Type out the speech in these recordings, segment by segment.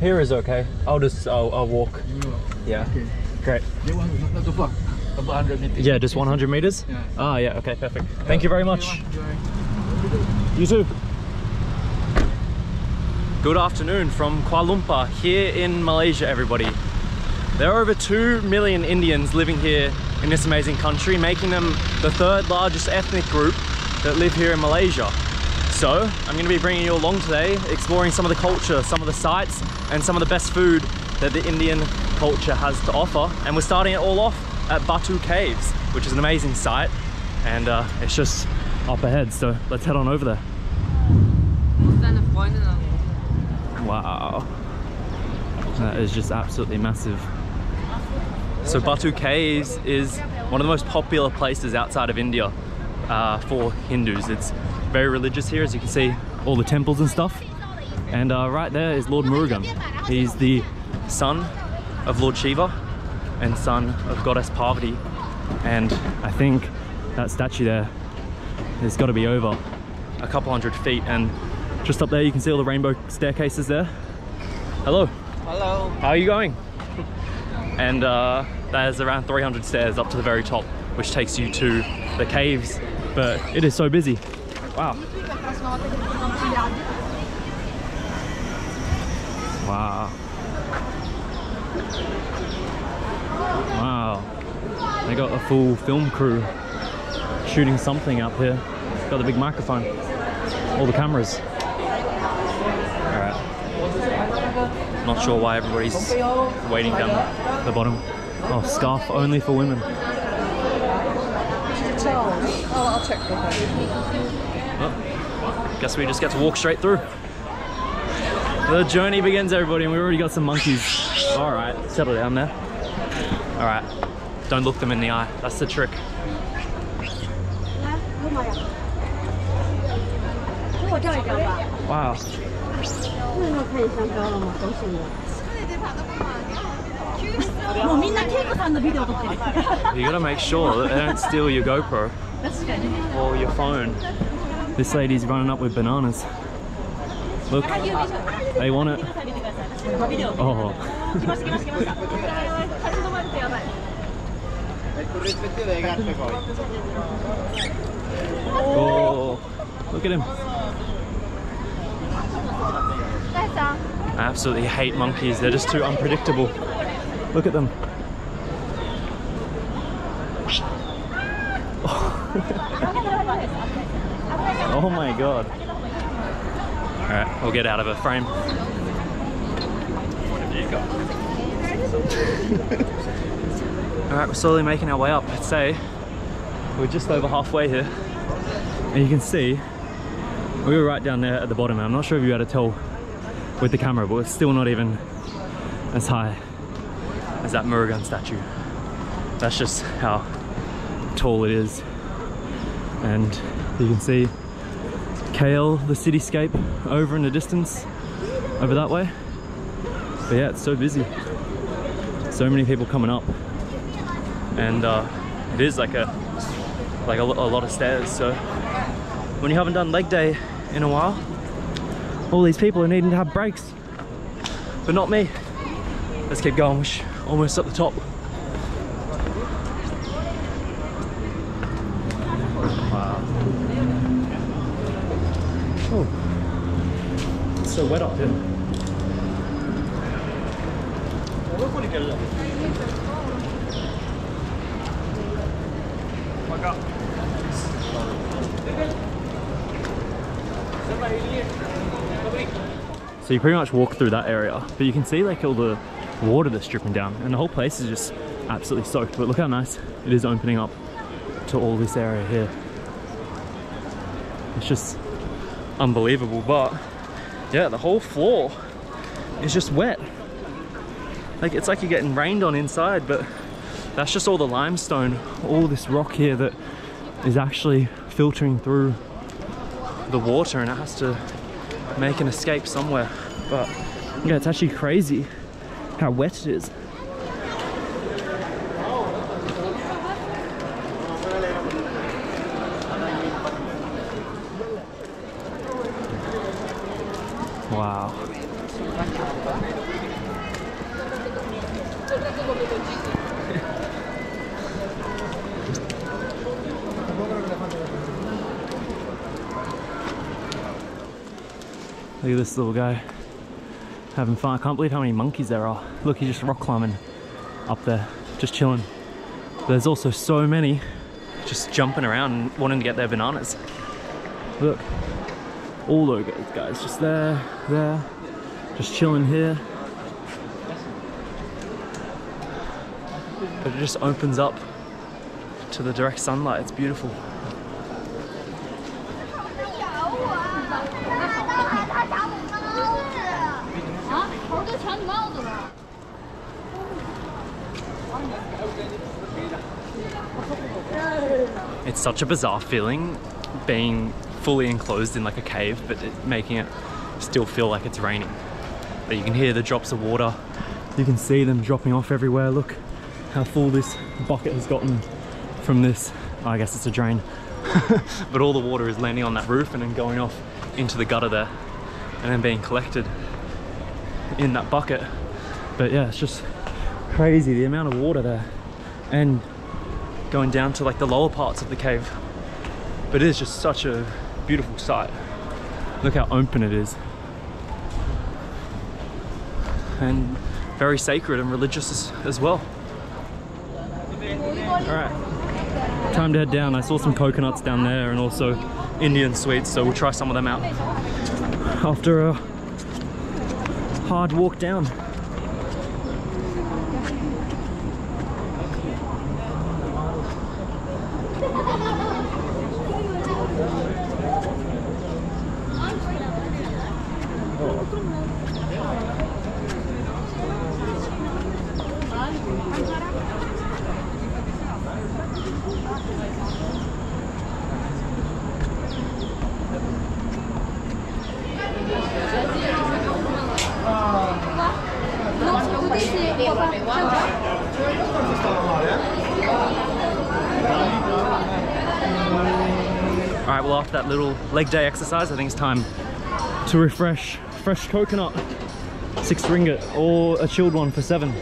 Here is okay. I'll just, I'll, I'll walk. Yeah. Okay. Great. Not, too far. About 100 meters. Yeah, just 100 meters? Yeah. Ah, yeah, okay, perfect. Thank you very much. You too. Good afternoon from Kuala Lumpur here in Malaysia, everybody. There are over 2 million Indians living here in this amazing country, making them the third largest ethnic group that live here in Malaysia. So, I'm going to be bringing you along today, exploring some of the culture, some of the sights, and some of the best food that the Indian culture has to offer. And we're starting it all off at Batu Caves, which is an amazing site. And uh, it's just up ahead, so let's head on over there. Wow. That is just absolutely massive. So Batu Caves is one of the most popular places outside of India uh, for Hindus. It's very religious here, as you can see, all the temples and stuff. And uh, right there is Lord Murugan. He's the son of Lord Shiva and son of Goddess Parvati. And I think that statue there has got to be over a couple hundred feet. And just up there, you can see all the rainbow staircases there. Hello. Hello. How are you going? And uh, there's around 300 stairs up to the very top, which takes you to the caves. But it is so busy. Wow. Wow. Wow. They got a full film crew shooting something up here. Got the big microphone. All the cameras. Alright. Not sure why everybody's waiting down the bottom. Oh, scarf only for women. Oh, I'll check for her. Guess we just get to walk straight through. The journey begins, everybody, and we already got some monkeys. All right, settle down there. All right, don't look them in the eye. That's the trick. Wow. you gotta make sure that they don't steal your GoPro or your phone. This lady's running up with bananas. Look, they want it. Oh. oh, look at him. I absolutely hate monkeys, they're just too unpredictable. Look at them. Oh my god. Alright, we'll get out of her frame. What have you got? Alright, we're slowly making our way up. I'd say we're just over halfway here. And you can see we were right down there at the bottom. I'm not sure if you had to tell with the camera, but it's still not even as high as that Murugan statue. That's just how tall it is. And you can see KL, the cityscape over in the distance, over that way. But yeah, it's so busy. So many people coming up. And uh, it is like a like a, a lot of stairs. So when you haven't done leg day in a while, all these people are needing to have breaks. But not me. Let's keep going. We're almost at the top. Wow. Oh. It's so wet up here. So you pretty much walk through that area, but you can see like all the water that's dripping down and the whole place is just absolutely soaked. But look how nice it is opening up to all this area here. It's just unbelievable, but yeah, the whole floor is just wet. Like it's like you're getting rained on inside, but that's just all the limestone, all this rock here that is actually filtering through the water and it has to make an escape somewhere. But yeah, it's actually crazy how wet it is. Wow. Look at little guy having fun. I can't believe how many monkeys there are. Look, he's just rock climbing up there, just chilling. There's also so many just jumping around and wanting to get their bananas. Look, all those guys just there, there, just chilling here. But it just opens up to the direct sunlight. It's beautiful. Such a bizarre feeling being fully enclosed in like a cave, but it, making it still feel like it's raining. But you can hear the drops of water. You can see them dropping off everywhere. Look how full this bucket has gotten from this. Oh, I guess it's a drain. but all the water is landing on that roof and then going off into the gutter there and then being collected in that bucket. But yeah, it's just crazy the amount of water there and going down to like the lower parts of the cave. But it is just such a beautiful sight. Look how open it is. And very sacred and religious as, as well. All right, time to head down. I saw some coconuts down there and also Indian sweets, so we'll try some of them out after a hard walk down. All right, well after that little leg day exercise, I think it's time to refresh. Fresh coconut, six ringgit, or a chilled one for seven.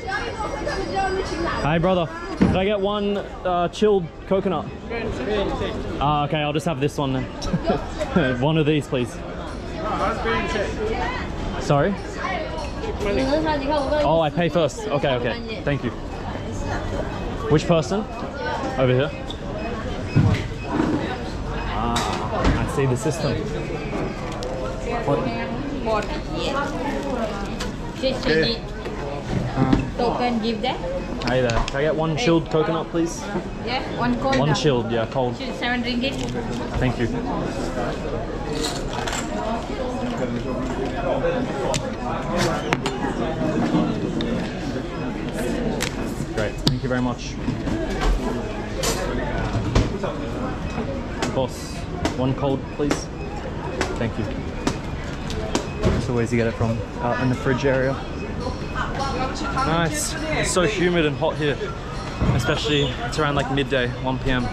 Hi brother, can I get one uh, chilled coconut? Ah, okay, I'll just have this one then. one of these, please. Sorry? Oh, I pay first. Okay, okay. Thank you. Which person? Over here. Ah, I see the system. What? Just you need token give that. Hi there. Can I get one chilled coconut, please? Yeah, one cold. One chilled, yeah, cold. Seven ringgit. Thank you. Great, thank you very much. Boss, one cold, please. Thank you. So always you get it from out in the fridge area. Nice. It's so humid and hot here, especially it's around like midday, 1 p.m.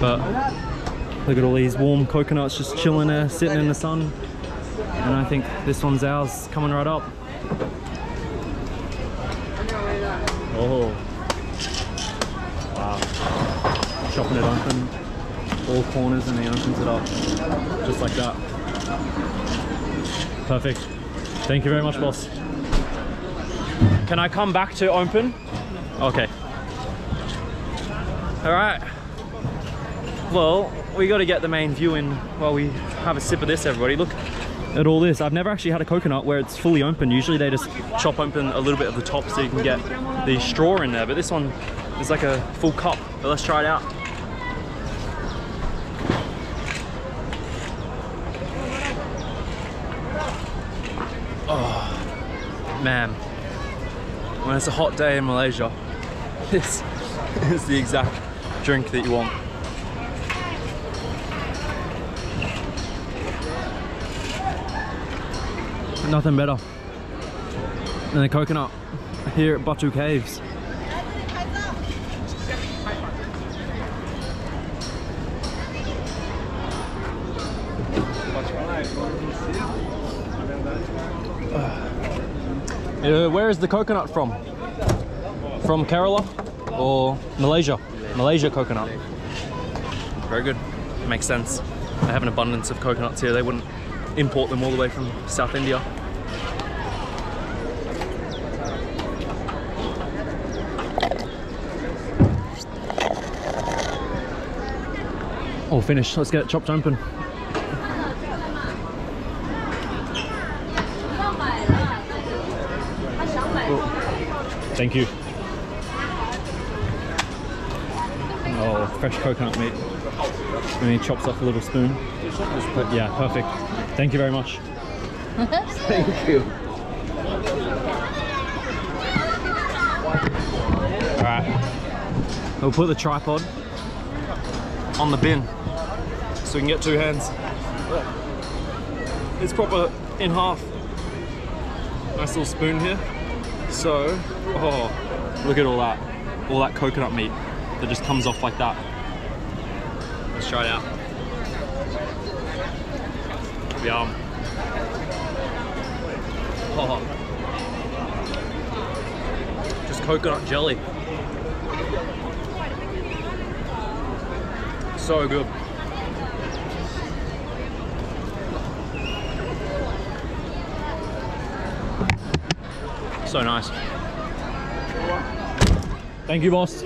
But Look at all these warm coconuts just chilling there, sitting in the sun. And I think this one's ours, coming right up. Oh. Chopping it open, all corners and he opens it up. Just like that. Perfect. Thank you very much, boss. Can I come back to open? Okay. All right. Well, we got to get the main view in while we have a sip of this, everybody. Look at all this. I've never actually had a coconut where it's fully open. Usually they just chop open a little bit of the top so you can get the straw in there. But this one is like a full cup. But let's try it out. Man. When it's a hot day in Malaysia, this is the exact drink that you want. Nothing better than a coconut here at Batu Caves. Yeah, where is the coconut from? From Kerala or Malaysia? Malaysia coconut. Very good. Makes sense. They have an abundance of coconuts here. They wouldn't import them all the way from South India. All finished. Let's get it chopped open. Thank you. Oh, fresh coconut meat. And he chops off a little spoon. Yeah, perfect. Thank you very much. Thank you. Alright. We'll put the tripod on the bin so we can get two hands. It's proper in half. Nice little spoon here. So, oh, look at all that. All that coconut meat that just comes off like that. Let's try it out. Yum. Oh. Just coconut jelly. So good. So nice. Thank you, boss.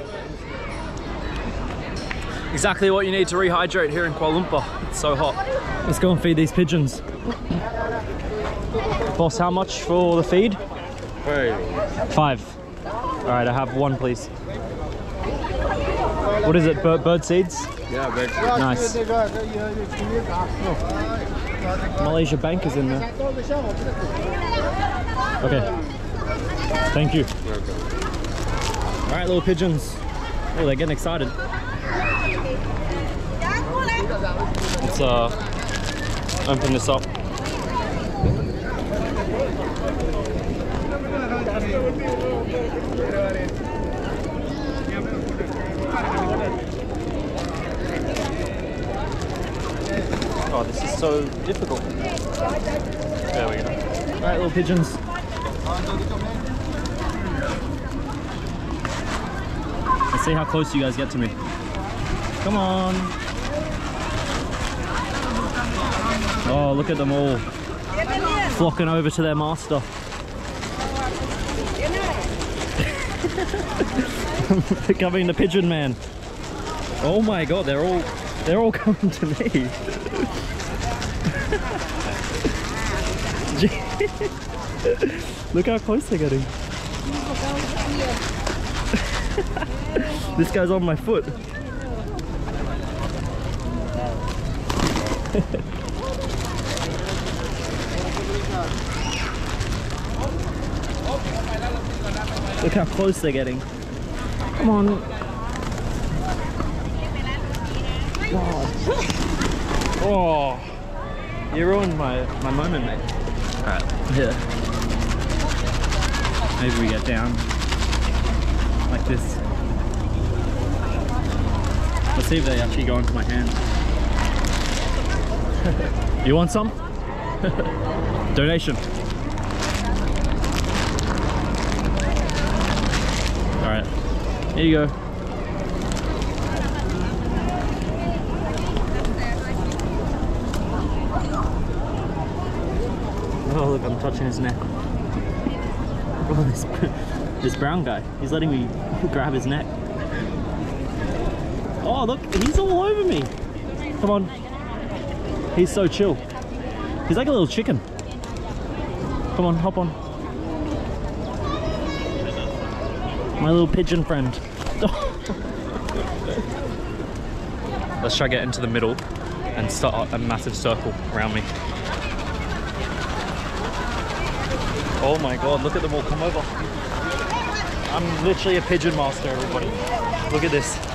Exactly what you need to rehydrate here in Kuala Lumpur. It's so hot. Let's go and feed these pigeons. Boss, how much for the feed? Five. All right, I have one, please. What is it? Bird, bird seeds? Yeah, but Nice. Malaysia Bank is in there. Okay. Thank you. All right, little pigeons. Oh, they're getting excited. Let's uh, open this up. Oh, this is so difficult. There we go. All right, little pigeons. See how close you guys get to me. Come on. Oh, look at them all flocking over to their master. Becoming the pigeon man. Oh my god, they're all they're all coming to me. Look how close they're getting. this guy's on my foot. Look how close they're getting. Come on. Oh, oh. you ruined my, my moment, mate. Alright, here. Maybe we get down like this. Let's see if they actually go into my hand. you want some? Donation. Alright, here you go. Oh look, I'm touching his neck. Oh, this, this brown guy, he's letting me grab his neck. Oh look, he's all over me. Come on. He's so chill. He's like a little chicken. Come on, hop on. My little pigeon friend. Let's try to get into the middle and start a massive circle around me. Oh my god, look at them all come over. I'm literally a pigeon master, everybody. Look at this.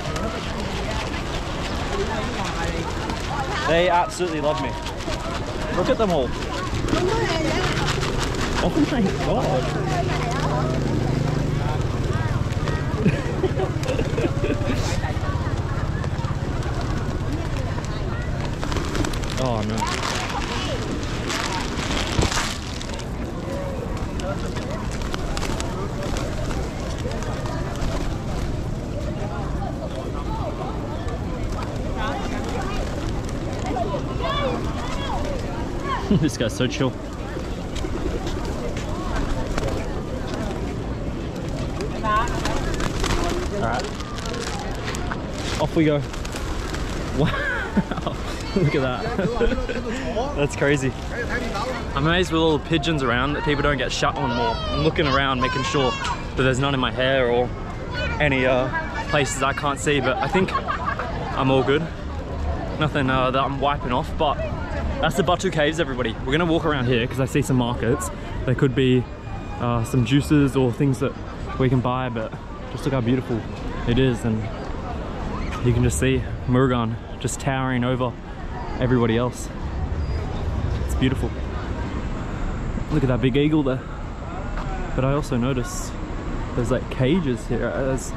They absolutely love me. Look at them all. Oh my god. oh no. This guy's so chill. Alright. Off we go. Wow. Look at that. That's crazy. I'm amazed with all the pigeons around that people don't get shut on more. I'm looking around making sure that there's none in my hair or any uh, places I can't see, but I think I'm all good. Nothing uh, that I'm wiping off, but that's the Batu Caves, everybody. We're gonna walk around here because I see some markets. There could be uh, some juices or things that we can buy, but just look how beautiful it is. And you can just see Murugan just towering over everybody else. It's beautiful. Look at that big eagle there. But I also notice there's like cages here. Uh, There's,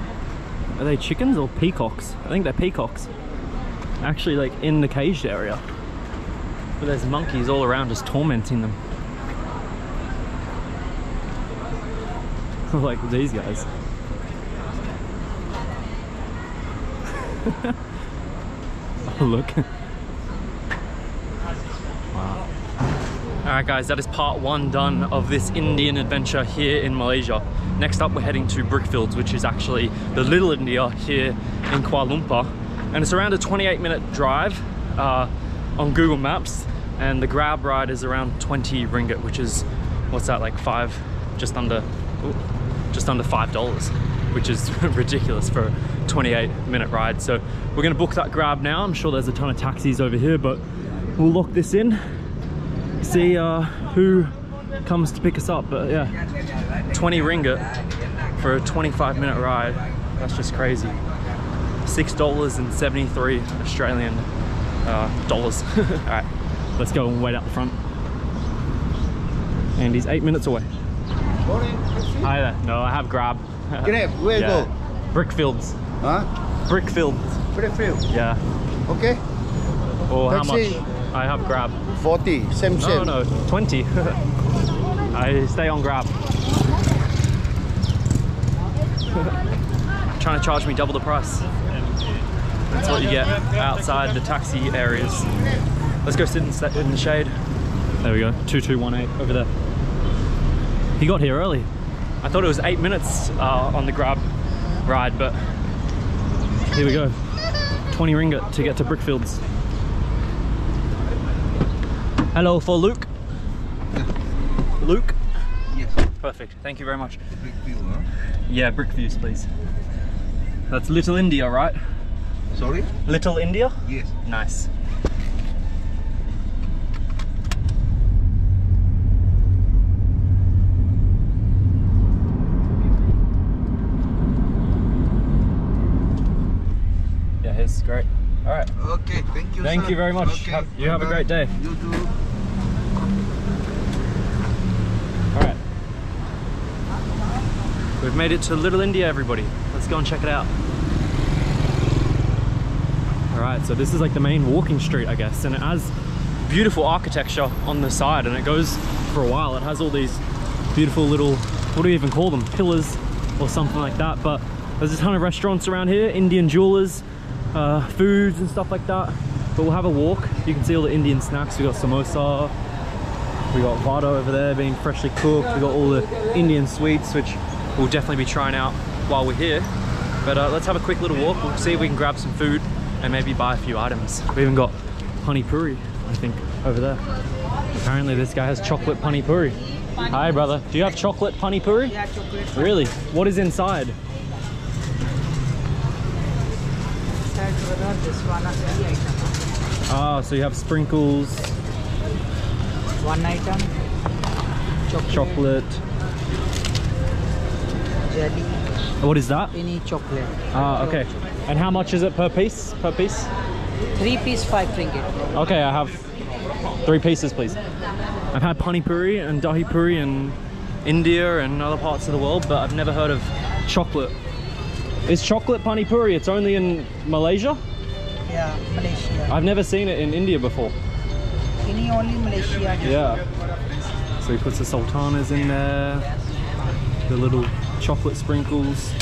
are they chickens or peacocks? I think they're peacocks. Actually like in the caged area. But there's monkeys all around just tormenting them. like these guys. oh, look. wow. Alright guys, that is part one done of this Indian adventure here in Malaysia. Next up we're heading to Brickfields, which is actually the Little India here in Kuala Lumpur. And it's around a 28 minute drive uh, on Google Maps. And the grab ride is around 20 ringgit, which is, what's that, like five, just under, ooh, just under five dollars, which is ridiculous for a 28 minute ride. So we're gonna book that grab now. I'm sure there's a ton of taxis over here, but we'll lock this in, see uh, who comes to pick us up. But yeah, 20 ringgit for a 25 minute ride. That's just crazy. Six dollars and 73 Australian uh, dollars. All right, let's go and wait out the front. And he's eight minutes away. Morning. Hi there. No, I have grab. Grab, where yeah. go? Brickfields. Huh? Brickfields. Prefield. Yeah. Okay. Or how much? I have grab. 40. Same, No, same. no, 20. I stay on grab. Trying to charge me double the price. That's what you get outside the taxi areas. Let's go sit in, in the shade. There we go, 2218 over there. He got here early. I thought it was eight minutes uh, on the grab ride, but here we go. 20 ringgit to get to Brickfields. Hello for Luke. Luke? Yes. Perfect. Thank you very much. Big huh? Yeah, Brickfields, please. That's Little India, right? Sorry? Little India? Yes. Nice. Yeah, it's great. All right. Okay, thank you, Thank sir. you very much. Okay, Have- you have a great day. You too. All right. We've made it to Little India, everybody. Let's go and check it out. Right, so this is like the main walking street, I guess, and it has beautiful architecture on the side, and it goes for a while. It has all these beautiful little, what do you even call them, pillars or something like that. But there's a ton of restaurants around here, Indian jewelers, uh, foods and stuff like that. But we'll have a walk. You can see all the Indian snacks. We got samosa, we got vada over there being freshly cooked. We got all the Indian sweets, which we'll definitely be trying out while we're here. But uh, let's have a quick little walk. We'll see if we can grab some food and maybe buy a few items. We even got pani puri, I think, over there. Apparently this guy has chocolate pani puri. Hi brother, do you have chocolate pani puri? Yeah, chocolate. Really? What is inside? This one are three item. Ah, so you have sprinkles, One item. Chocolate. chocolate. Jelly. What is that? Any chocolate. Ah, okay. And how much is it per piece? Per piece? Three piece five ringgit. Okay, I have three pieces, please. I've had pani puri and dahi puri in India and other parts of the world, but I've never heard of chocolate. Is chocolate pani puri? It's only in Malaysia? Yeah, Malaysia. I've never seen it in India before. Any only Malaysia. Yeah. So he puts the sultanas in there, the little chocolate sprinkles,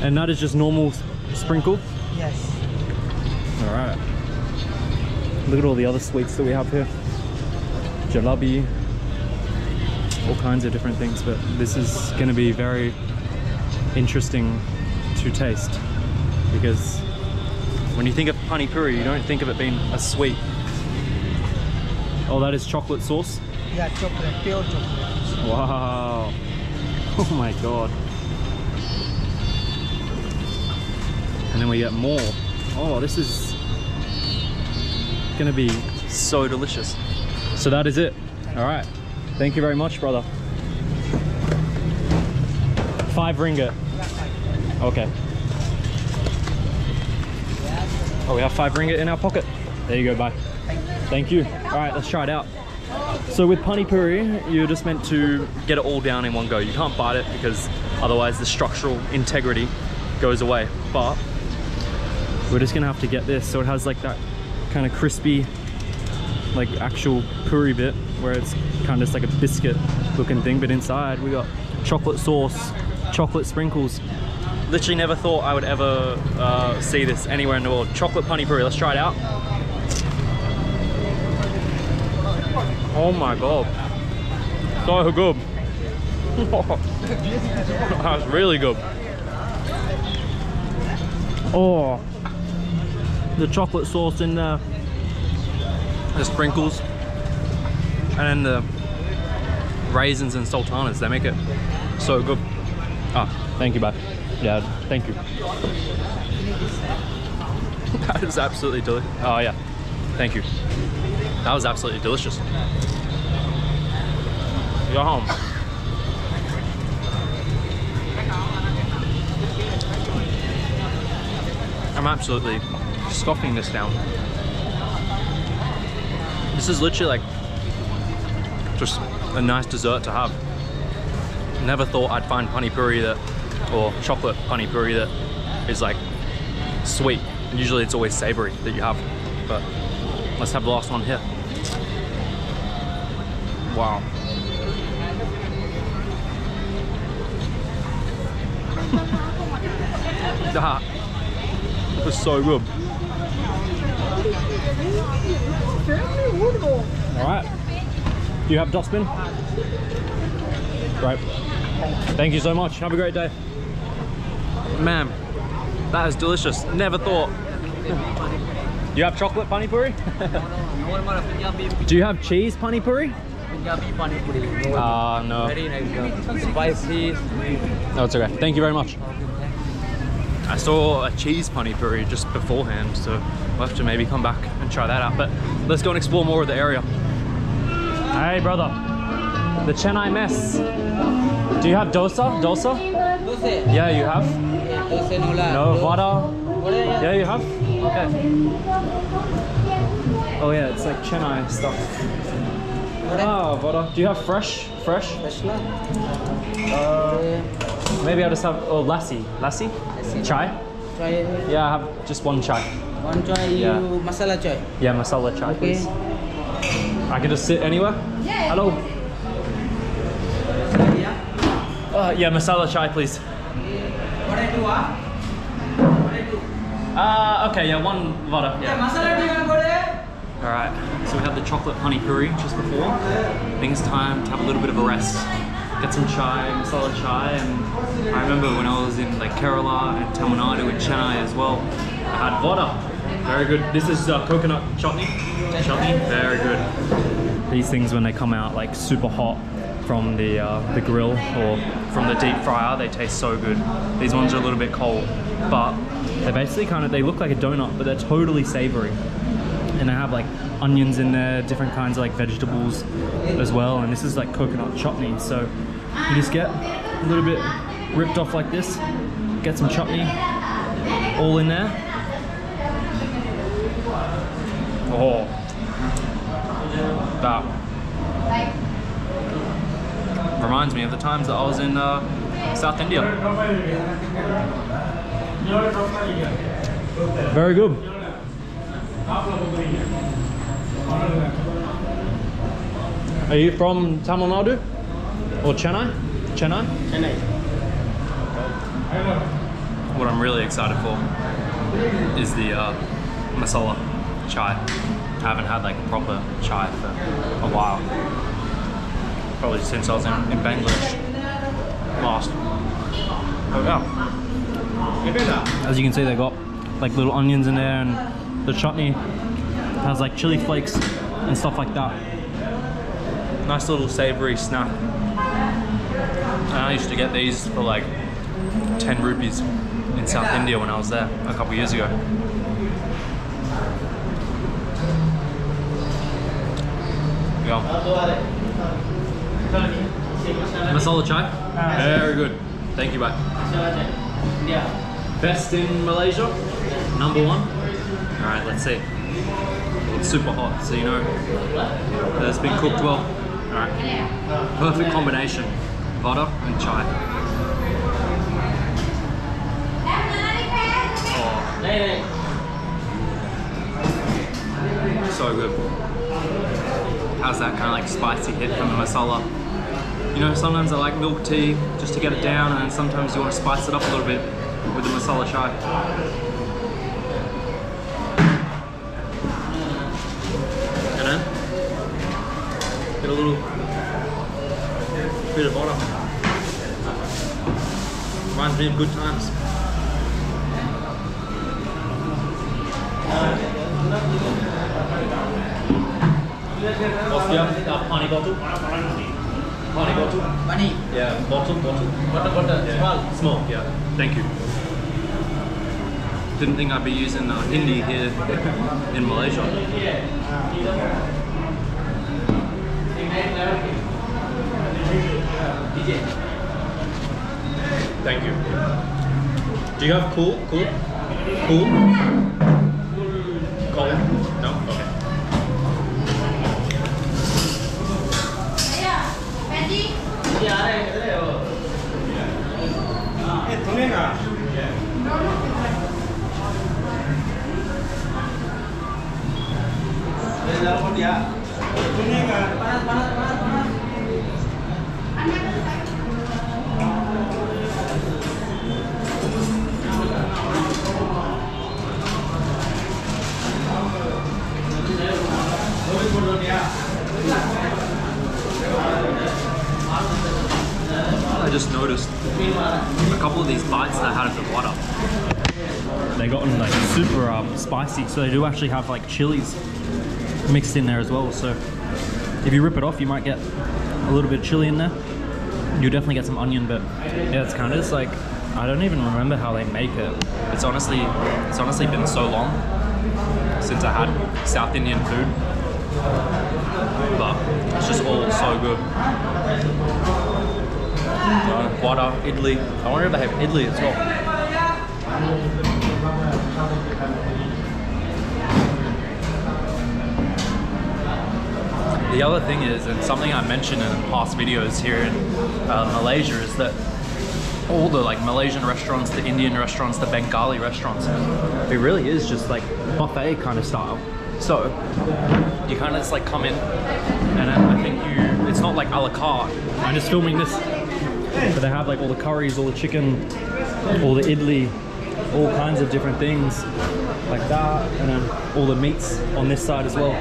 and that is just normal sprinkle. Yes. All right. Look at all the other sweets that we have here. jalebi, all kinds of different things. But this is going to be very interesting to taste because when you think of pani puri, you don't think of it being a sweet. Oh, that is chocolate sauce. Yeah, chocolate, pure chocolate. Wow. Oh my god. And then we get more. Oh, this is gonna be so delicious. So that is it. All right. Thank you very much, brother. Five ringgit. Okay. Oh, we have five ringgit in our pocket. There you go, bye. Thank you. All right, let's try it out. So with pani puri, you're just meant to get it all down in one go. You can't bite it because otherwise the structural integrity goes away. But we're just gonna have to get this so it has like that kind of crispy, like actual puri bit where it's kind of just like a biscuit looking thing. But inside we got chocolate sauce, chocolate sprinkles. Literally never thought I would ever uh, see this anywhere in the world. Chocolate pani puri, let's try it out. Oh my god. So good. That's really good. Oh. The chocolate sauce in there. The sprinkles. And then the raisins and sultanas. They make it so good. Ah, thank you, bud. Yeah, thank you. That is absolutely delicious. Oh yeah, thank you. That was absolutely delicious. Go home. I'm absolutely scoffing this down. This is literally like just a nice dessert to have. Never thought I'd find pani puri that, or chocolate pani puri that is like sweet. Usually it's always savory that you have, but let's have the last one here. Wow. that was so good. All right. Do you have dustbin? Great. Thank you so much. Have a great day. Ma'am, that is delicious. Never thought. You have chocolate pani puri? Do you have cheese pani puri? Punjabi pani puri. Ah, no. Very nice. Spicy. No, it's okay. Thank you very much. I saw a cheese pani puri just beforehand, so we'll have to maybe come back and try that out. But let's go and explore more of the area. Hey, brother. The Chennai mess. Do you have dosa? Dosa? Dosa. Yeah, you have. Dosa no la. No, vada? Vada, yeah. Yeah, you have? Okay. Oh yeah, it's like Chennai stuff. Ah, vada. Do you have fresh? Fresh? Fresh la. Uh, maybe I'll just have, oh, lassi. Lassi? Lassi. Chai? Try Yeah, I have just one chai. One chai. You masala chai. Yeah, masala chai, Okay. please. I can just sit anywhere? Yeah. Hello? Yeah. Uh, yeah, masala chai, please. What I do ah? What I do? Uh, okay, yeah, one vada. Yeah, Yeah. masala do go there? All right, so we had the chocolate pani puri just before. I think it's time to have a little bit of a rest. Get some chai, masala chai, and I remember when I was in like Kerala and Tamil Nadu and Chennai as well, I had vada. Very good. This is uh, coconut chutney. Chutney, very good. These things when they come out like super hot from the uh, the grill or from the deep fryer, they taste so good. These ones are a little bit cold, but they basically kind of they look like a donut, but they're totally savory and they have like onions in there, different kinds of like vegetables as well. And this is like coconut chutney. So you just get a little bit ripped off like this, get some chutney all in there. Oh, that reminds me of the times that I was in uh, South India. Very good. Are you from Tamil Nadu or Chennai? Chennai? Chennai. What I'm really excited for is the uh, masala. Chai. I haven't had like proper chai for a while. Probably since I was in, in Bangladesh last. Oh yeah. As you can see, they got like little onions in there, and the chutney has like chili flakes and stuff like that. Nice little savory snack. And I used to get these for like 10 rupees in South India when I was there a couple years ago. Masala chai? Very good. Thank you, bye. Best in Malaysia? Number one? Alright, let's see. It's super hot, so you know that it's been cooked well. Alright. Perfect combination. Vada and chai. Oh. So good. Has that kind of like spicy hit from the masala. You know, sometimes I like milk tea just to get it down, and sometimes you want to spice it up a little bit with the masala chai. And then get a little bit of vada. Reminds me of good times. What's the uh, pani bottle? Pani bottle? Money. Yeah, bottle, bottle. Butter, butter. Small. Small, yeah. Thank you. Didn't think I'd be using uh, Hindi here in Malaysia. Thank you. Do you have cool? Cool? Cool? Cool? I just noticed a couple of these bites that I had of the vada. They gotten like super um, spicy, so they do actually have like chilies mixed in there as well. So if you rip it off, you might get a little bit of chili in there. You definitely get some onion, but yeah, it's kind of just like I don't even remember how they make it. It's honestly, it's honestly been so long since I had South Indian food, but it's just all so good. Vada, idli. I wonder if they have idli as well. The other thing is, and something I mentioned in past videos here in uh, Malaysia, is that all the like Malaysian restaurants, the Indian restaurants, the Bengali restaurants, it really is just like buffet kind of style. So you kind of just like come in, and I think you, it's not like a la carte. I'm just filming this, but they have like all the curries, all the chicken, all the idli, all kinds of different things like that, and then all the meats on this side as well.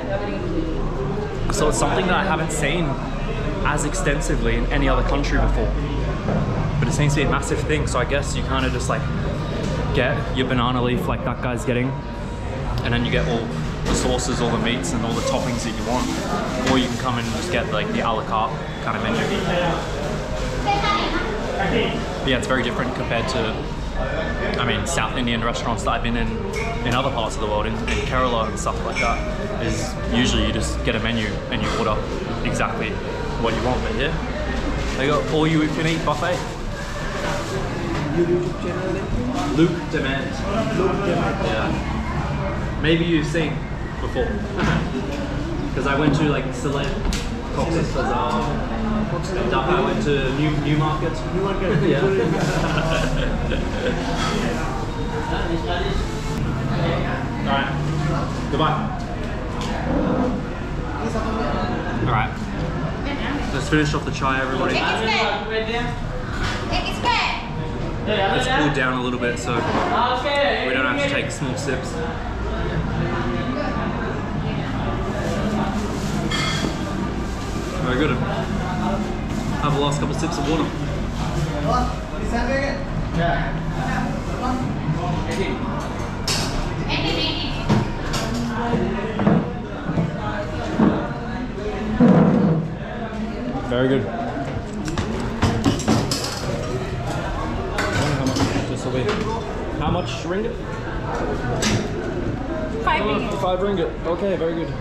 So it's something that I haven't seen as extensively in any other country before. But it seems to be a massive thing, so I guess you kind of just like get your banana leaf like that guy's getting, and then you get all the sauces, all the meats, and all the toppings that you want. Or you can come and just get like the a la carte kind of menu. Yeah, it's very different compared to, I mean, South Indian restaurants that I've been in in other parts of the world, in, in Kerala and stuff like that. Is usually you just get a menu and you order exactly what you want. But here, they got all you can eat buffet. Luke Damant. Yeah. Maybe you've seen before. Because I went to like Sylhet, Cox's Bazaar, What's the I went to New Newmarket. Newmarket. yeah. All right. Goodbye. All right. Let's finish off the chai, everybody. It's cooled down a little bit, so we don't have to take small sips. Very good. Have the last couple of sips of water. Very good. How much this will be? How much ringgit? Five ringgit. Five ringgit. Okay, very good.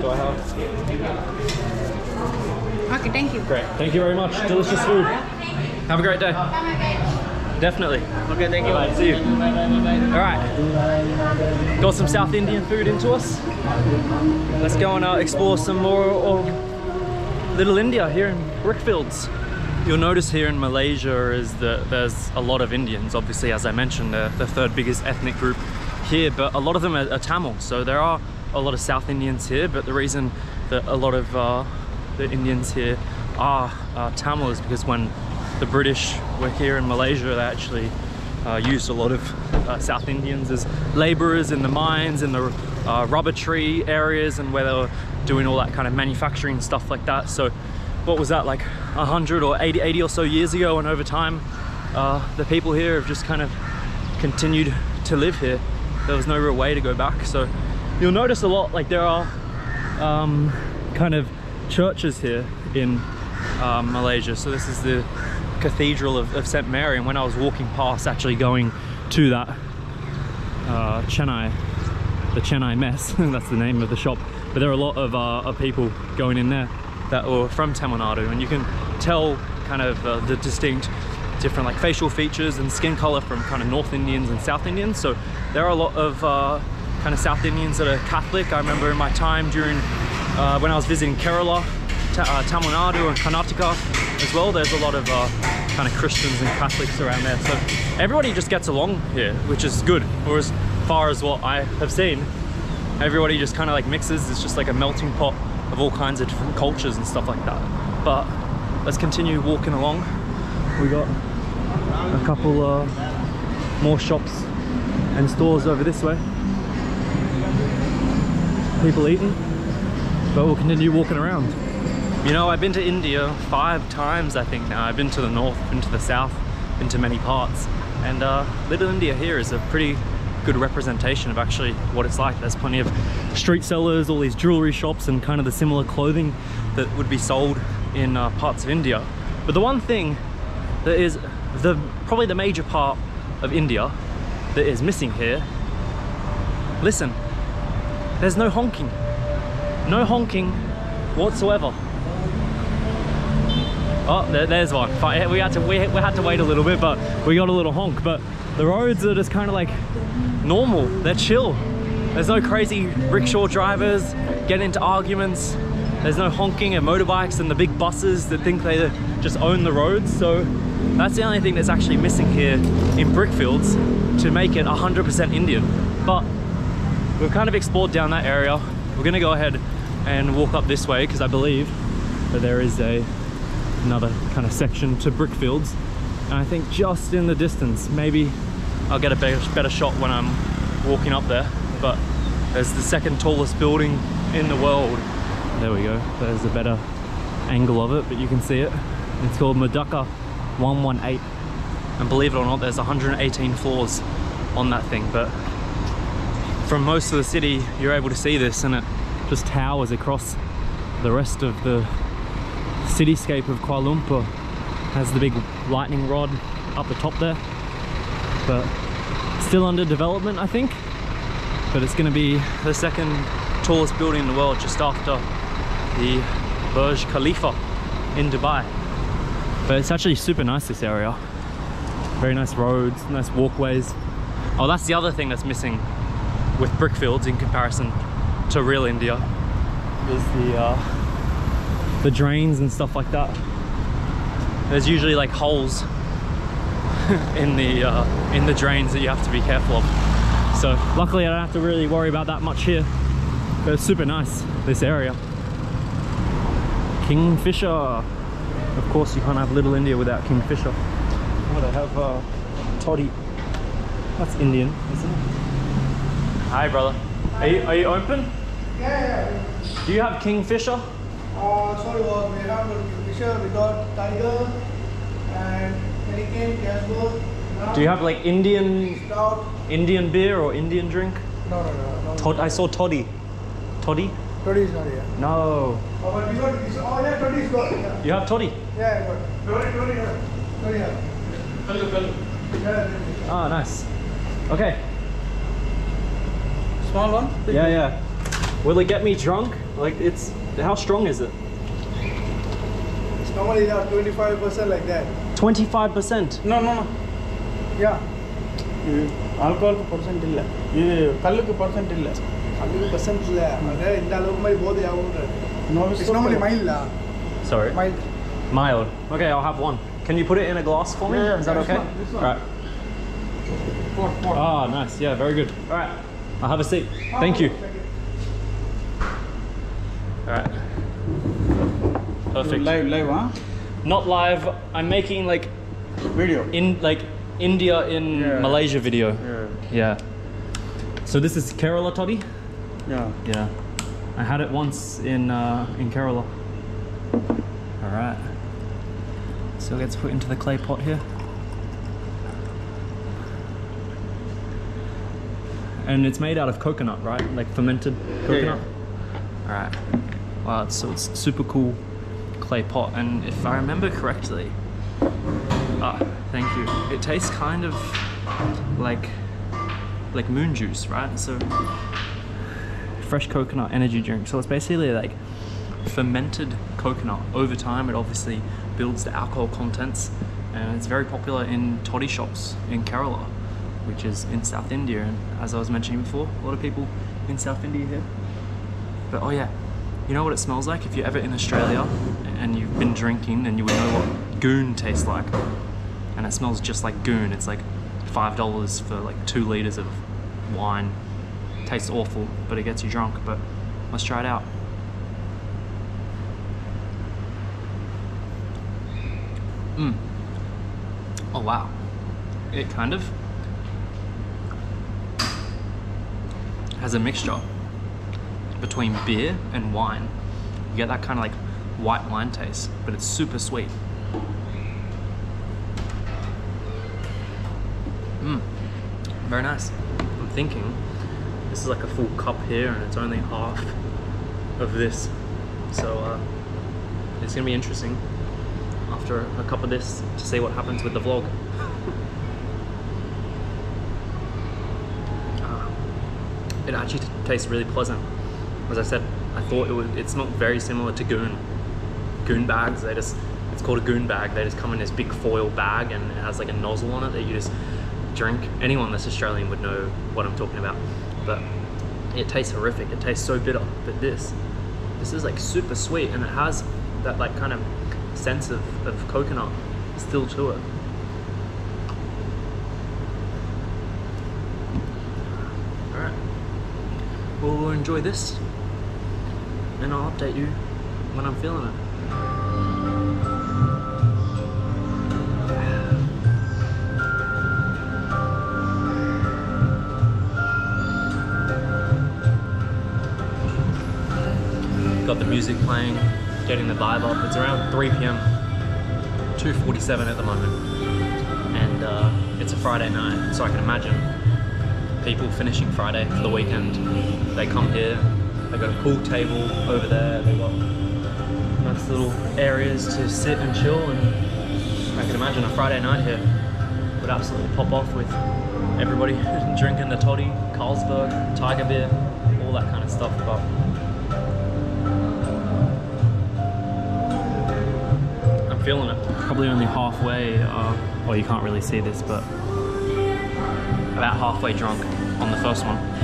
Do I have? Okay, thank you. Great. Thank you very much. Delicious food. Have a great day. Definitely. Okay, thank you. Bye. See you. Bye -bye, All right. Got some South Indian food into us. Let's go and uh, explore some more of Little India here in Brickfields. You'll notice here in Malaysia is that there's a lot of Indians. Obviously, as I mentioned, they're the third biggest ethnic group here, but a lot of them are, are Tamil. So there are a lot of South Indians here, but the reason that a lot of uh, the Indians here are uh, Tamil is because when the British were here in Malaysia, they actually uh, used a lot of uh, South Indians as laborers in the mines, in the uh, rubber tree areas, and where they were doing all that kind of manufacturing stuff like that. So, what was that like 100 or 80, 80 or so years ago? And over time, uh, the people here have just kind of continued to live here. There was no real way to go back. So, you'll notice a lot like there are um, kind of churches here in um, Malaysia. So this is the Cathedral of, of St. Mary. And when I was walking past, actually going to that uh, Chennai, the Chennai Mess, that's the name of the shop. But there are a lot of, uh, of people going in there that were from Tamil Nadu. And you can tell kind of uh, the distinct different like facial features and skin color from kind of North Indians and South Indians. So there are a lot of uh, kind of South Indians that are Catholic. I remember in my time during uh, when I was visiting Kerala, Ta uh, Tamil Nadu and Karnataka as well, there's a lot of uh, kind of Christians and Catholics around there. So everybody just gets along here, which is good. Or as far as what I have seen, everybody just kind of like mixes. It's just like a melting pot of all kinds of different cultures and stuff like that. But let's continue walking along. We got a couple uh, more shops and stores over this way. People eating, but we'll continue walking around. You know, I've been to India five times, I think now. I've been to the north, been to the south, been to many parts. And uh, Little India here is a pretty good representation of actually what it's like. There's plenty of street sellers, all these jewelry shops and kind of the similar clothing that would be sold in uh, parts of India. But the one thing that is the probably the major part of India that is missing here, listen, there's no honking. No honking whatsoever. Oh, there, there's one. We had to we, we had to wait a little bit, but we got a little honk. But the roads are just kind of like normal. They're chill. There's no crazy rickshaw drivers getting into arguments. There's no honking of motorbikes and the big buses that think they just own the roads. So that's the only thing that's actually missing here in Brickfields to make it 100% Indian. But we've kind of explored down that area. We're gonna go ahead and walk up this way because I believe that there is a another kind of section to Brickfields. And I think just in the distance, maybe I'll get a better, better shot when I'm walking up there. But there's the second tallest building in the world. There we go. There's a better angle of it, but you can see it. It's called Merdeka 118. And believe it or not, there's 118 floors on that thing. But from most of the city, you're able to see this and it just towers across the rest of the cityscape of Kuala Lumpur. Has the big lightning rod up the top there. But still under development, I think. But it's gonna be the second tallest building in the world just after the Burj Khalifa in Dubai. But it's actually super nice, this area. Very nice roads, nice walkways. Oh, that's the other thing that's missing with Brickfields in comparison to real India is the uh, the drains and stuff like that. There's usually like holes in the uh, in the drains that you have to be careful of. So luckily I don't have to really worry about that much here. But it's super nice, this area. Kingfisher. Of course you can't have Little India without Kingfisher. What I have uh, toddy. That's Indian, isn't it? Hi brother. Are you, are you open? Yeah, yeah. Do you have Kingfisher? Uh, sorry, boss. We have got Fisher, we got Tiger, and Hurricane, Carlsberg. Do you have like Indian Stout. Indian beer or Indian drink? No, no, no. no. Tod- I saw toddy. Toddy? Toddy is not here. No. Oh, but we got. Oh, yeah, Toddy is good. Yeah, You have toddy? yeah, I got. Toddy, Toddy, yeah. Toddy, yeah. Hello, hello. Yeah, Oh, nice. Okay. Small one? Yeah, yeah. Will it get me drunk? Like, it's. How strong is it? It's normally yeah, 25% like that. 25%. No no Yeah. இது ஆல்கஹாலுக்கு percent இல்லை இது கல்லுக்கு percent இல்லை அதுக்கு percent இல்லை அது இந்த அளவுக்கு மாதிரி போதை ஆகுன்றது no it's normally mild lah Sorry. Mild Mild. Okay, I'll have one. Can you put it in a glass for me? Yeah, Is that this okay? one, this one. Alright. Ah, nice. Yeah, very good. Alright. I'll have a seat. Thank you. All right. Perfect. Live, live, huh? Not live. I'm making like video in like India in yeah. Malaysia video. Yeah. Yeah. So this is Kerala toddy. Yeah. Yeah. I had it once in uh, in Kerala. All right. So it gets put into the clay pot here. And it's made out of coconut, right? Like fermented coconut. All right. Wow. It's, so it's super cool clay pot, and if I remember correctly, ah, thank you. It tastes kind of like like moon juice, right? So fresh coconut energy drink. So it's basically like fermented coconut. Over time, it obviously builds the alcohol contents, and it's very popular in toddy shops in Kerala, which is in South India. And as I was mentioning before, a lot of people in South India here. But oh yeah, you know what it smells like if you're ever in Australia and you've been drinking, and you would know what goon tastes like. And it smells just like goon. It's like five dollars for like two liters of wine tastes awful, but it gets you drunk. But let's try it out. Mm. Oh wow. It kind of has a mixture between beer and wine. You get that kind of like white wine taste, but it's super sweet. Mm. Very nice. I'm thinking this is like a full cup here and it's only half of this. So uh, it's gonna be interesting after a cup of this to see what happens with the vlog. It actually tastes really pleasant. As I said, I thought it would. It's not very similar to goon. Goon bags. They just. It's called a goon bag. They just come in this big foil bag and it has like a nozzle on it that you just drink. Anyone that's Australian would know what I'm talking about. But it tastes horrific. It tastes so bitter. But this, this is like super sweet and it has that like kind of sense of, of coconut still to it. Alright. Well, we'll enjoy this and I'll update you when I'm feeling it. Got the music playing, getting the vibe up. It's around 3 p.m. 2:47 at the moment, and uh, it's a Friday night, so I can imagine people finishing Friday for the weekend. They come here. they've got a cool table over there. they've got nice little areas to sit and chill, and I can imagine a Friday night here would absolutely pop off with everybody drinking the toddy, Carlsberg, Tiger beer, all that kind of stuff. But I'm feeling it. Probably only halfway, uh, well, you can't really see this, but about halfway drunk on the first one.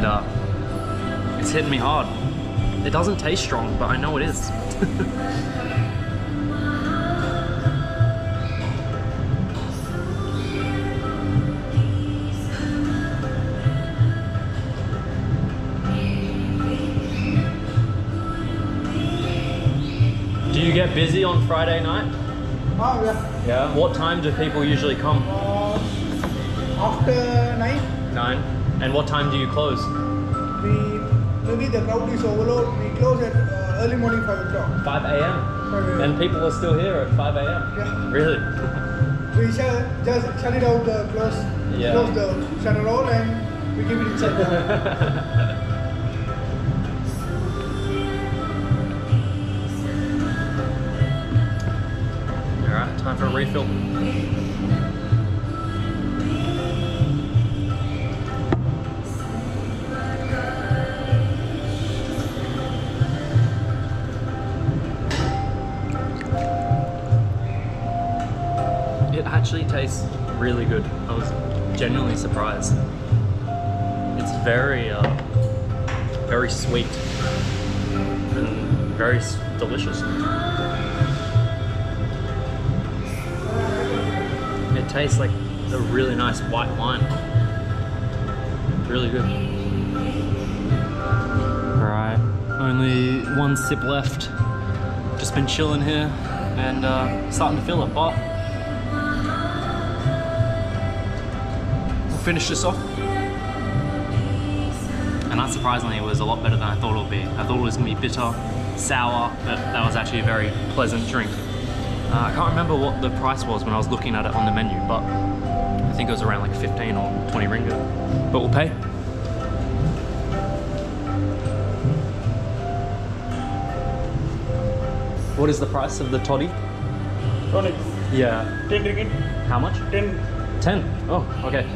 And uh, it's hitting me hard. It doesn't taste strong, but I know it is. Do you get busy on Friday night? Oh, yeah. Yeah. What time do people usually come? Uh, after 9, Nine. And what time do you close? We maybe the crowd is overload. We close at uh, early morning five o'clock. 5 a.m. 5 And people are still here at 5 a.m. Yeah. Really? We shall just shut it out, uh, close, Yeah. close the shutter all, and we keep it inside. All right, time for a refill. Tastes really good. I was genuinely surprised. It's very, uh, very sweet and very delicious. It tastes like a really nice white wine. Really good. Alright, only one sip left. Just been chilling here and uh, starting to feel but finish this off. And not surprisingly, was a lot better than I thought it would be. I thought it was gonna be bitter, sour, but that was actually a very pleasant drink. Uh, I can't remember what the price was when I was looking at it on the menu, but I think it was around like 15 or 20 ringgit. But we'll pay. What is the price of the toddy? Tonic, Yeah. 10 ringgit, How much? 10. 10. Oh, okay.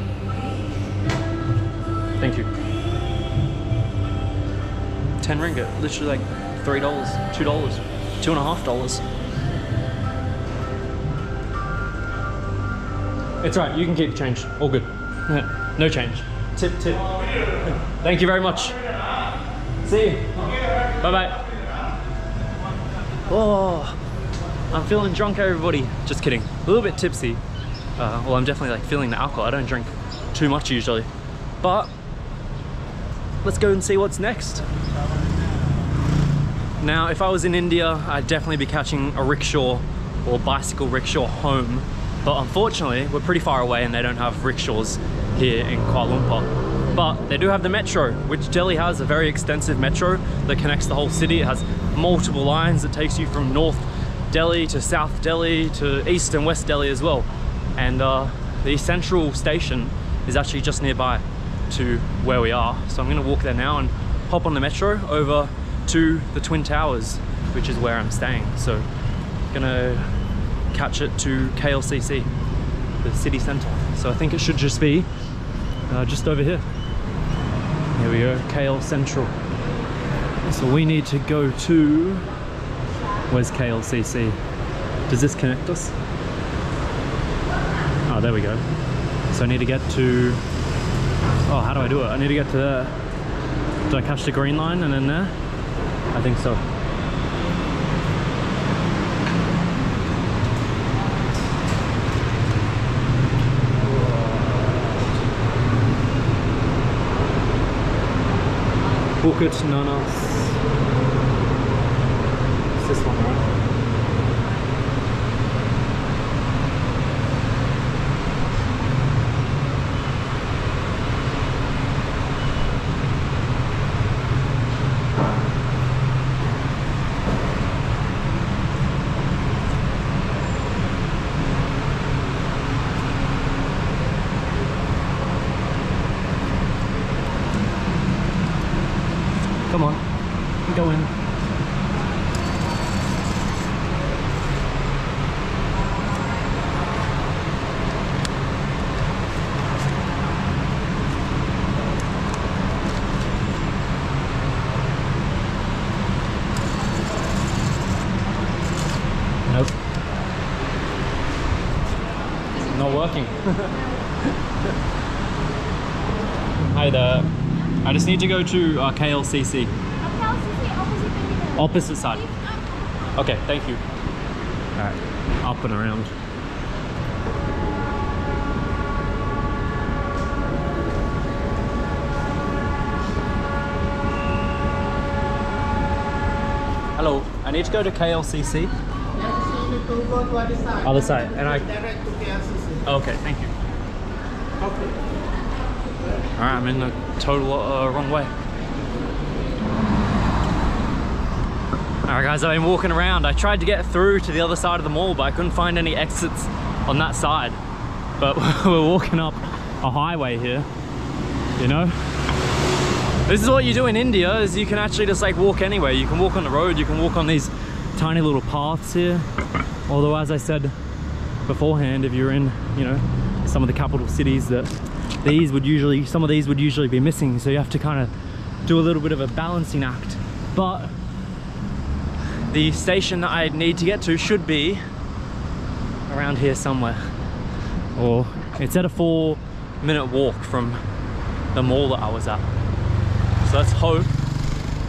Thank you. 10 ringgit. Literally like $3, $2, two and a half dollars. It's right, you can keep the change. All good. No change. Tip, tip. Thank you very much. See you. Bye bye. Oh, I'm feeling drunk, everybody. Just kidding. A little bit tipsy. Uh, well, I'm definitely like feeling the alcohol. I don't drink too much usually. But let's go and see what's next. Now, if I was in India, I'd definitely be catching a rickshaw or bicycle rickshaw home. But unfortunately, we're pretty far away and they don't have rickshaws here in Kuala Lumpur. But they do have the metro, which Delhi has a very extensive metro that connects the whole city. It has multiple lines that takes you from North Delhi to South Delhi to East and West Delhi as well. And uh, the central station is actually just nearby to where we are. So I'm gonna walk there now and hop on the metro over to the Twin Towers, which is where I'm staying. So gonna catch it to KLCC, the city centre. So I think it should just be uh, just over here. Here we go, KL Central. So we need to go to, where's KLCC? Does this connect us? Oh, there we go. So I need to get to, oh, how do I do it? I need to get to there. Do I catch the green line and then there? I think so. Bukit Nanas. It's this one, right? Come on, go in. Nope. Not working. Hi there. I just need to go to uh, KLCC. Opposite side. Okay, thank you. Alright, up and around. Hello, I need to go to KLCC. You need to go to other side. Other side, and I. Direct to KLCC. Okay, thank you. Okay. All right, I'm in the total uh, wrong way. All right, guys, I've been walking around. I tried to get through to the other side of the mall, but I couldn't find any exits on that side. But we're walking up a highway here, you know? This is what you do in India, is you can actually just like walk anywhere. You can walk on the road, you can walk on these tiny little paths here. Although, as I said beforehand, if you're in, you know, some of the capital cities that these would usually, some of these would usually be missing. So you have to kind of do a little bit of a balancing act. But the station that I need to get to should be around here somewhere. Or it's at a four minute walk from the mall that I was at. So let's hope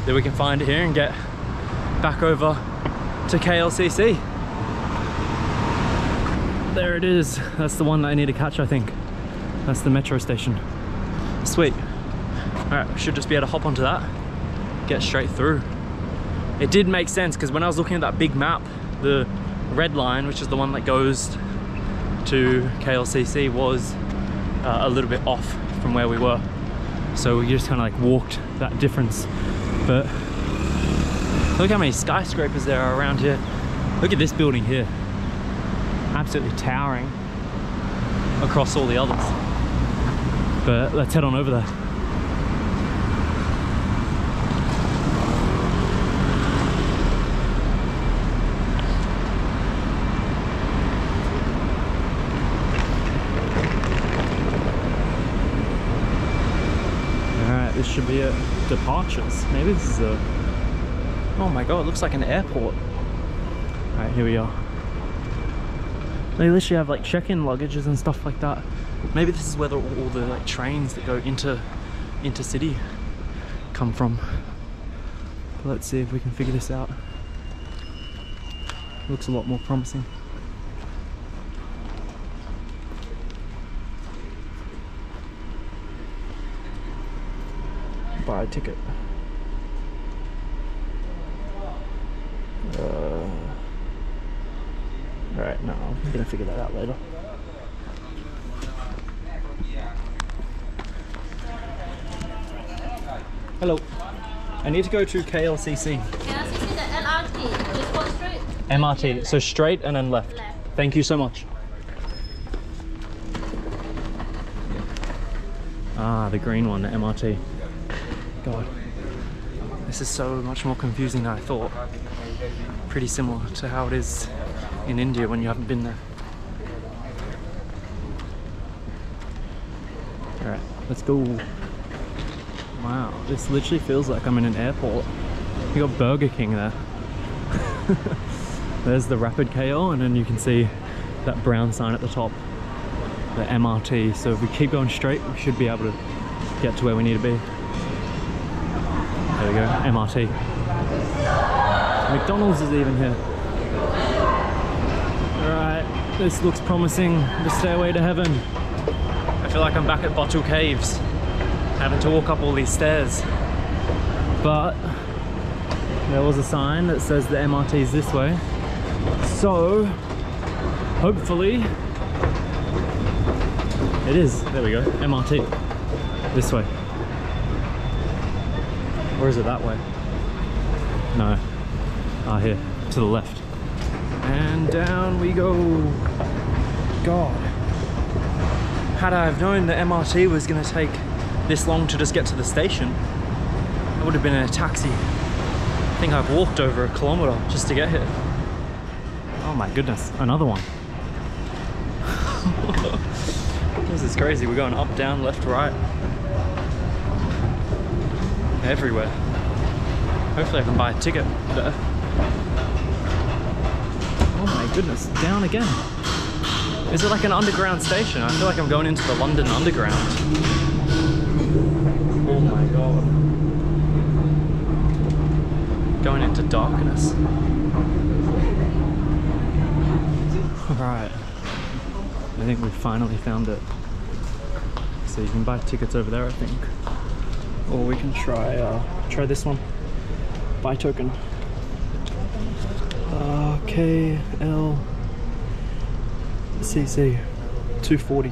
that we can find it here and get back over to KLCC. There it is. That's the one that I need to catch, I think. That's the metro station. Sweet. All right, we should just be able to hop onto that, get straight through. It did make sense because when I was looking at that big map, the red line, which is the one that goes to KLCC, was uh, a little bit off from where we were. So we just kind of like walked that difference. But look how many skyscrapers there are around here. Look at this building here. Absolutely towering across all the others. But let's head on over there. Alright, this should be it. Departures. Maybe this is a... Oh my god, it looks like an airport. Alright, here we are. They literally have like check-in luggages and stuff like that. Maybe this is where all the like trains that go into intercity come from. Let's see if we can figure this out. Looks a lot more promising. Buy a ticket. Uh, Alright, no, I'm gonna figure that out later. Hello. I need to go to KLCC. See the LRT? Just go straight MRT. So straight and then left. left. Thank you so much. Ah, the green one, the MRT. God. This is so much more confusing than I thought. Pretty similar to how it is in India when you haven't been there. Alright, let's go. Wow, this literally feels like I'm in an airport. You got Burger King there. There's the Rapid KL, and then you can see that brown sign at the top, the MRT. So if we keep going straight, we should be able to get to where we need to be. There we go, MRT. McDonald's is even here. Alright, this looks promising. The stairway to heaven. I feel like I'm back at Batu Caves, having to walk up all these stairs. But there was a sign that says the MRT is this way. So, hopefully, it is. There we go, MRT. This way. Or is it that way? No. Ah, here, to the left. And down we go. God. Had I have known that MRT was going to take this long to just get to the station, I would have been in a taxi. I think I've walked over a kilometer just to get here. Oh my goodness, another one. this is crazy. We're going up, down, left, right. Everywhere. Hopefully I can buy a ticket there. Oh my goodness, down again. Is it like an underground station? I feel like I'm going into the London Underground. Oh my god. Going into darkness. Alright. I think we finally found it. So you can buy tickets over there, I think. Or we can try uh, try this one. Buy token. Uh, KL CC 240.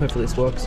Hopefully this works.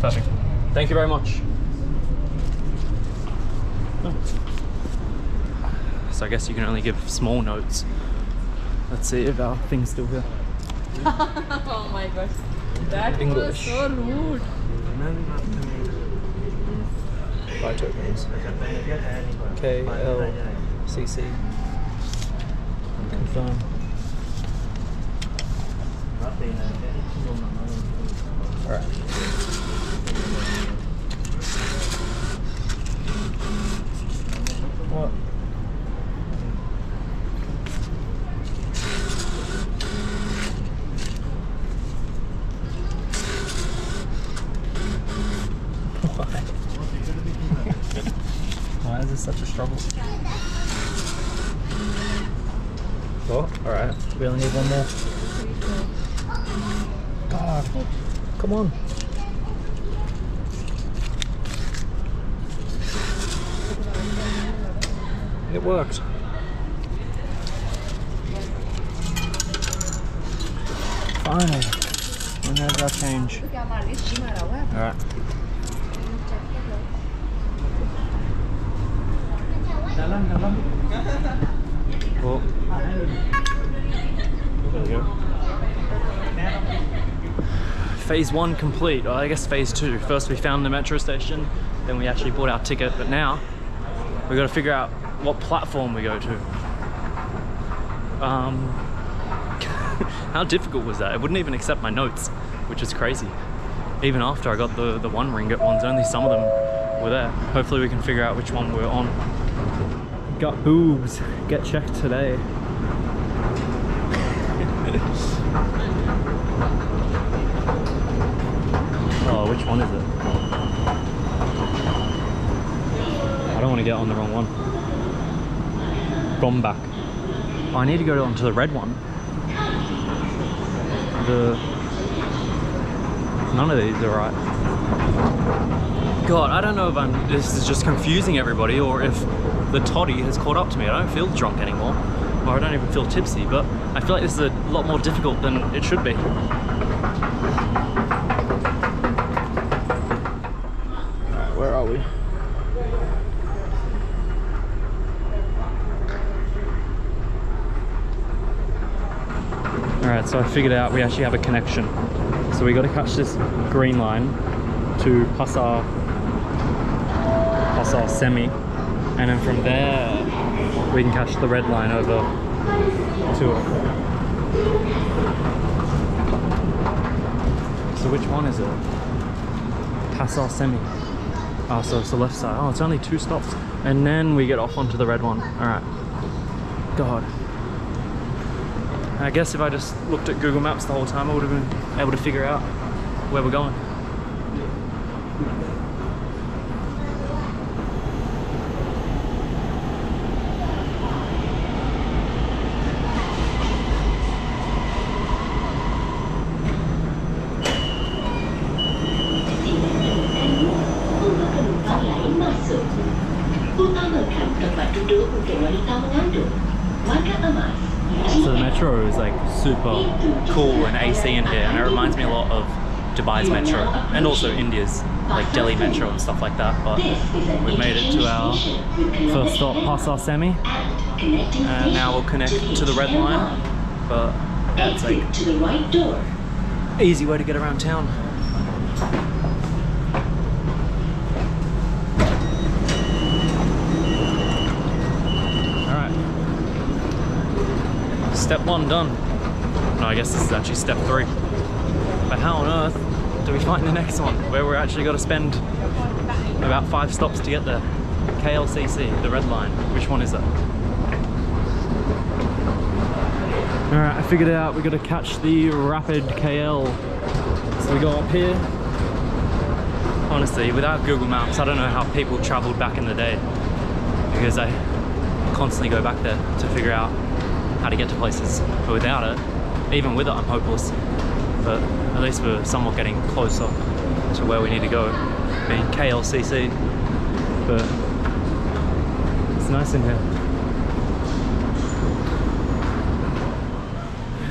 perfect. Thank you very much. Oh. So I guess you can only give small notes. Let's see if our thing's still here. oh my gosh. That English. was so rude. Buy tokens. KLCC. Confirm. Alright. What? Why? Why is this such a struggle? Oh, alright. We only need one more. God. Come on. It worked. Finally. When has our change? Alright. Well, there we go. Phase one complete, or I guess phase two. First we found the metro station, then we actually bought our ticket, but now we got to figure out what platform we go to. Um, how difficult was that? It wouldn't even accept my notes, which is crazy. Even after I got the, the one ringgit ones, only some of them were there. Hopefully we can figure out which one we're on. Got boobs. Get checked today. oh, which one is it? I don't want to get on the wrong one. Gone back. I need to go onto the red one. None of these are right. God, I don't know if I'm. This is just confusing everybody, or if the toddy has caught up to me. I don't feel drunk anymore, or I don't even feel tipsy. But I feel like this is a lot more difficult than it should be. Alright, where are we? Alright, so I figured out we actually have a connection. So we got to catch this green line to Pasar, Pasar Seni, and then from there we can catch the red line over to. So which one is it? Pasar Seni. Oh, so it's the left side. Oh, it's only two stops. And then we get off onto the red one. Alright. God. I guess if I just looked at Google Maps the whole time, I would have been able to figure out where we're going. penumpang lain masuk. Utamakan tempat duduk untuk wanita mengandung. Maka emas. So the metro is like super cool and AC in here, and it reminds me a lot of Dubai's metro and also India's like Delhi metro and stuff like that. But we've made it to our first stop, Pasar Seni, and now we'll connect to the red line. But it's like to the right door. easy way to get around town. Alright. Step one done. No, I guess this is actually step three. But how on earth do we find the next one where we're actually got to spend about five stops to get there? KLCC, the red line. Which one is it? Alright, I figured it out. We gotta catch the Rapid KL. So we go up here. Honestly, without Google Maps, I don't know how people traveled back in the day. Because I constantly go back there to figure out how to get to places. But without it, even with it, I'm hopeless. But at least we're somewhat getting closer to where we need to go, being KLCC. But it's nice in here.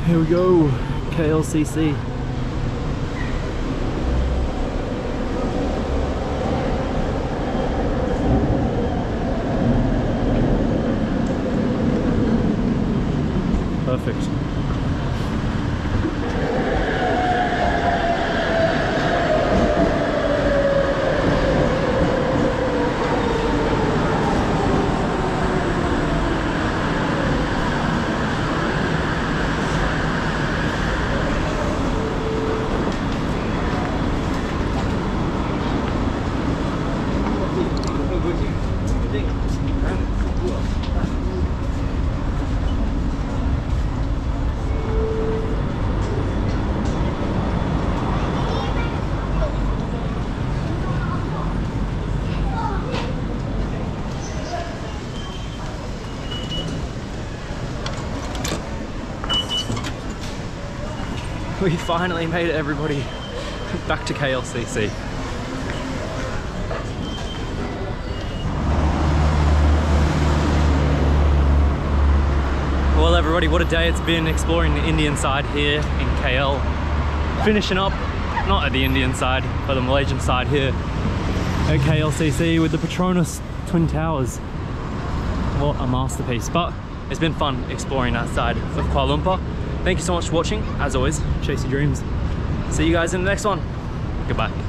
Here we go, KLCC. Perfect. We finally made it, everybody. Back to KLCC. Well, everybody, what a day it's been exploring the Indian side here in KL. Finishing up, not at the Indian side, but the Malaysian side here at KLCC with the Petronas Twin Towers. What a masterpiece. But it's been fun exploring that side of Kuala Lumpur. Thank you so much for watching. As always, chase your dreams. See you guys in the next one. Goodbye.